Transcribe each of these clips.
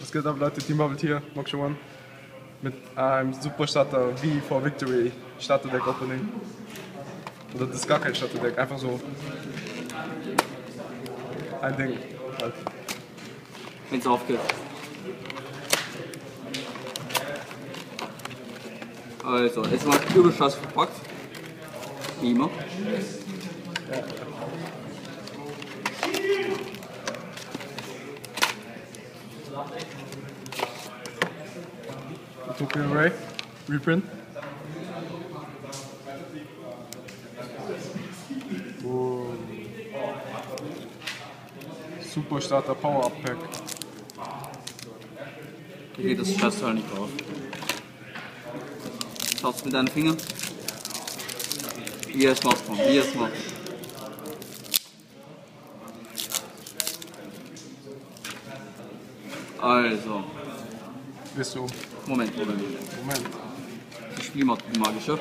Was geht ab, Leute? Team Bubble hier, Moksha One. Mit einem Superstarter wie vor Victory Starterdeck Opening. Oder das ist gar kein Starterdeck, einfach so ein Ding. Wenn es aufgeht. Also, es war übelst verpackt. Wie immer. Ray, Reprint. Oh. Superstarter Power-Up Pack. Okay, das halt nicht drauf. Schaut's mit deinen Fingern. Wie er es macht, man. Wie er es macht. Also, Bist du? Moment, Moment. Moment. Die Spielmatte magischer.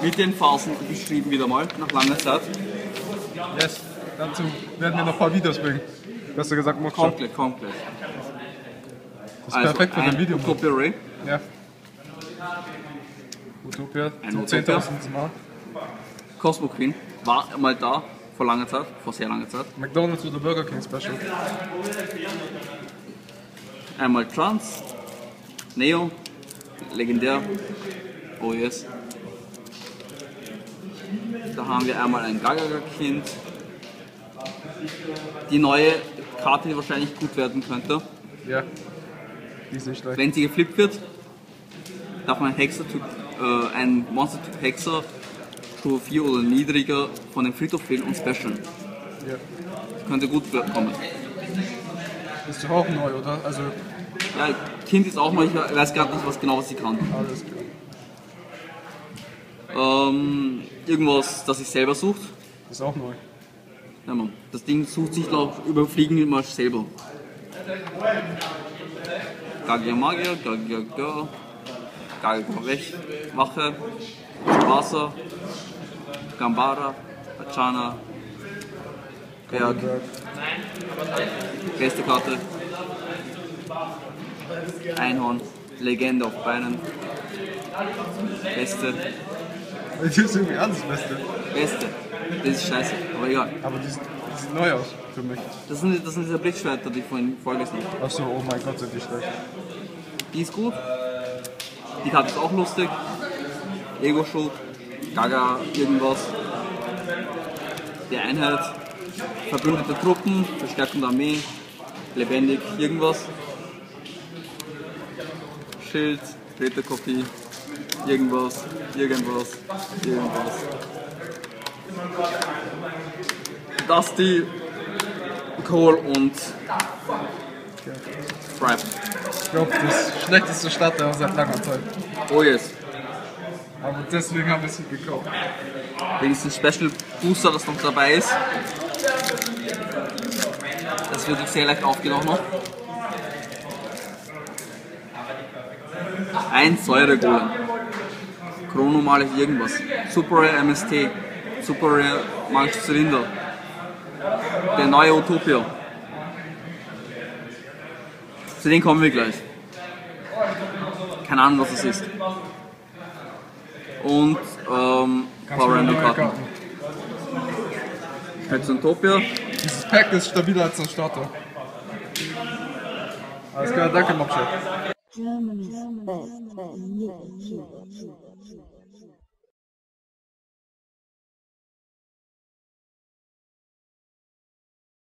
Mit den Phasen beschrieben wieder mal, nach langer Zeit. Yes. Dazu werden wir noch ein paar Videos bringen. Besser gesagt, Moksha. Komplett, komplett. Das ist perfekt für Also ein Video. Ray. Ja. Utopia, Utopia. 10.000 Mal. Cosmo Queen war mal da, vor langer Zeit, vor sehr langer Zeit. McDonald's oder Burger King Special. Einmal Trans, Neo, legendär, oh yes. Da haben wir einmal ein Gagaga-Kind. Die neue Karte, die wahrscheinlich gut werden könnte. Ja. Die ist nicht schlecht. Wenn sie geflippt wird, darf man einen Hexer-Typ, äh, ein Monster-Typ Hexer, Stufe 4 oder niedriger, von dem Friedhof wählen und specialen. Ja. Könnte gut kommen. Ist doch auch neu, oder? Also, Ja, Kind ist auch mal, ich weiß gerade nicht, was genau was sie kann. alles klar. Ähm, irgendwas, das sich selber sucht. Ist auch neu. Ja, Mann. Das Ding sucht sich noch überfliegen immer selber. Gagia Magier, Gagia Girl, Gagia Weg, Wache, Wasser, Gambara, Achana, Berg, beste Karte, Einhorn, Legende auf Beinen, beste, Die ist irgendwie alles das Beste. beste. Das ist scheiße, aber egal. Aber die, sieht- die sieht neu aus für mich. Das sind, das sind diese Blitzschwerter, die ich vorhin vorgelesen habe. Achso, oh mein Gott, sind die schlecht. Die ist gut. Die Karte ist auch lustig. Ego-Shoot, Gaga, irgendwas. Die Einheit, verbündete Truppen, Verstärkung der Armee, lebendig, irgendwas. Schild, dritte Kopie, irgendwas, irgendwas, irgendwas. Dusty, Cole und Stripe. Ich glaube, das schlechteste Starter seit langer Zeit. Oh yes. Aber deswegen haben wir sie gekauft. wenigstens Special Booster, das noch dabei ist. Das wird sehr leicht aufgenommen. Ein Säuregolem. Chronomale irgendwas. Super Rare MST. Super Rare Magischer Zylinder. Der neue Utopia. Zu denen kommen wir gleich. Keine Ahnung, was das ist. Und ähm, ein paar random Karten. Jetzt Utopia. Dieses Pack ist stabiler als der Starter. Alles klar, danke, Mopche. Germany's best, best, best,